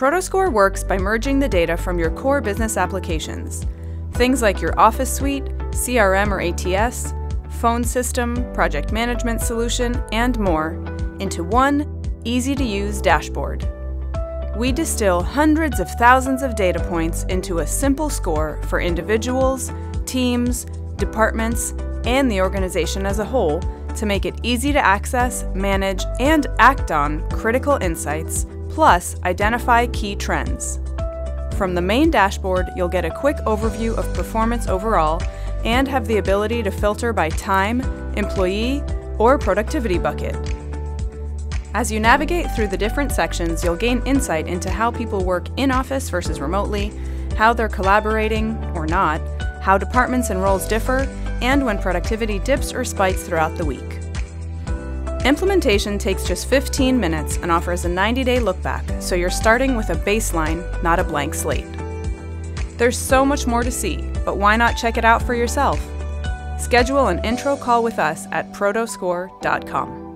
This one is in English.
Prodoscore works by merging the data from your core business applications, things like your Office suite, CRM or ATS, phone system, project management solution, and more, into one easy to use dashboard. We distill hundreds of thousands of data points into a simple score for individuals, teams, departments, and the organization as a whole to make it easy to access, manage, and act on critical insights, plus identify key trends. From the main dashboard, you'll get a quick overview of performance overall and have the ability to filter by time, employee, or productivity bucket. As you navigate through the different sections, you'll gain insight into how people work in office versus remotely, how they're collaborating or not, how departments and roles differ, and when productivity dips or spikes throughout the week. Implementation takes just 15 minutes and offers a 90 day look back, so you're starting with a baseline, not a blank slate. There's so much more to see, but why not check it out for yourself? Schedule an intro call with us at prodoscore.com.